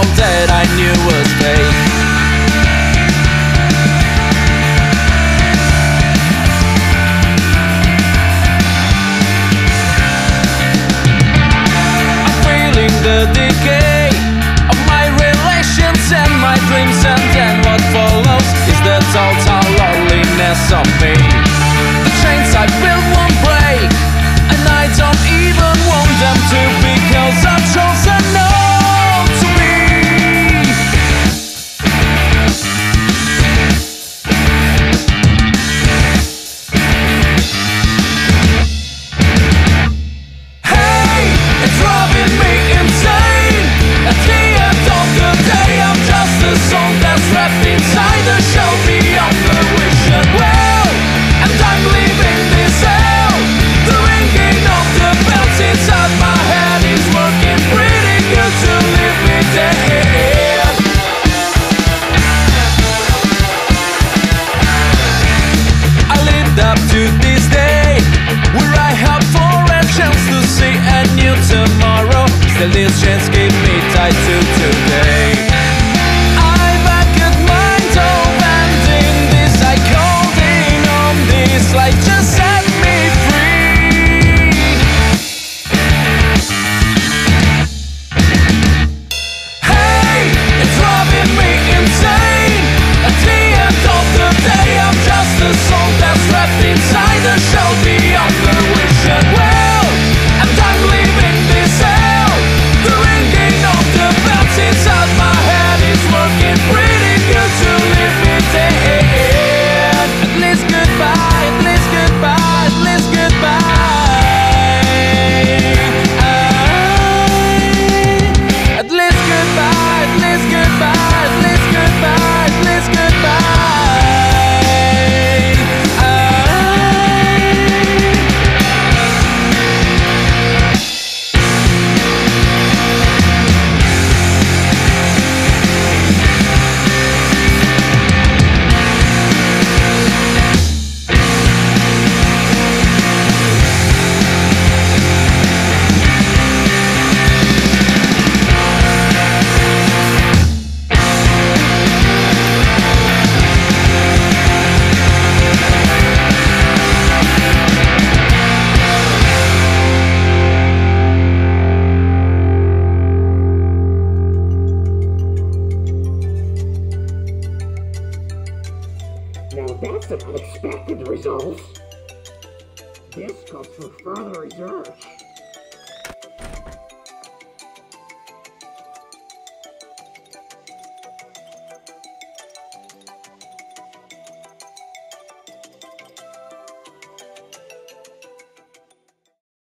all dead I knew was fake I'm feeling the decay Of my relations and my dreams And then what follows is the total loneliness of me. Till this chance gave me tied to two Now that's an unexpected result. This calls for further research.